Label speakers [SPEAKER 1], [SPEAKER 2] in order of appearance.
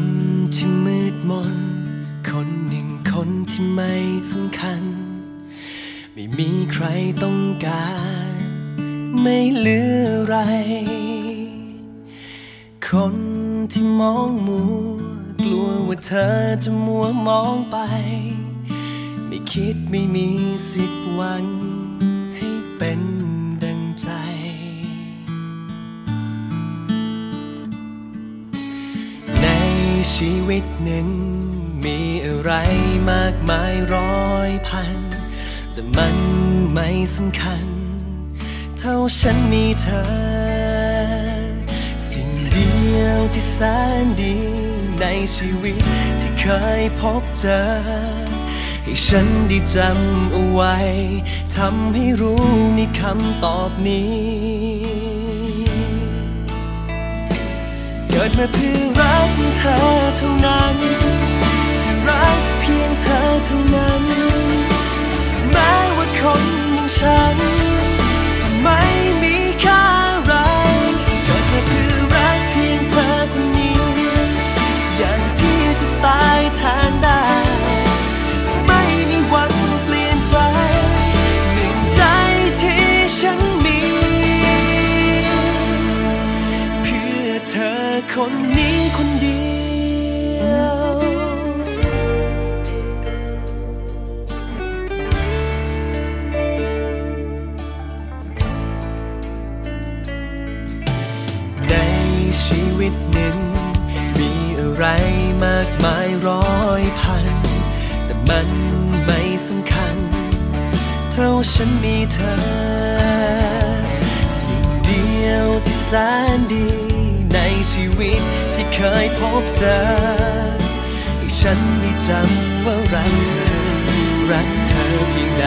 [SPEAKER 1] นที่มืดมน คนหนึ่งคนที่ไม่สำคัญ ไม่มีใครต้องการ ไม่เหลืออะไร คนที่มองมัวกลัวว่าเธอจะมัวมองไป ไม่คิดไม่มีสิทธิ์หวังให้เป็น ชีวิตหนึ่ง มีอะไรมากมายร้อยพัน แต่มันไม่สำคัญ เท่าฉันมีเธอ สิ่งเดียวที่แสนดีในชีวิตที่เคยพบเจอ ให้ฉันได้จำเอาไว้ทำให้รู้มีคำตอบนี้ เกิดมาเพื่อ กเธอเท่านั้นที่รักเพียงเธอเท่านั้น แม้ว่าคนอย่างฉัน จะไม่มีค่าอะไรเกิดมาเพื่อรักเพียงเธอคนนี้ อย่างที่จะตายแทนได้ ไม่มีวันเปลี่ยนใจ หนึ่งใจที่ฉันมี เพื่อเธอคนนี้ คนเดียว ในชีวิตหนึ่ง มีอะไรมากมายร้อยพัน แต่มันไม่สำคัญ เท่าฉันมีเธอ สิ่งเดียวที่แสนดี ในชีวิตที่เคยพบเจอ ให้ฉันได้จำว่ารักเธอ รักเธอเพียงใด